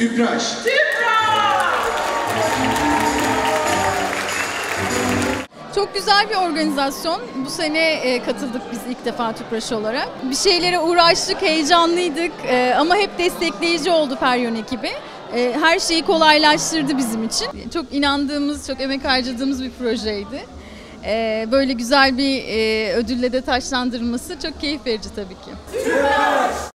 Tüpraş. Çok güzel bir organizasyon. Bu sene e, katıldık biz ilk defa Tüpraş olarak. Bir şeylere uğraştık, heyecanlıydık e, ama hep destekleyici oldu Peryon ekibi. E, her şeyi kolaylaştırdı bizim için. Çok inandığımız, çok emek harcadığımız bir projeydi. Böyle güzel bir ödülle de taşlandırılması çok keyif verici tabii ki.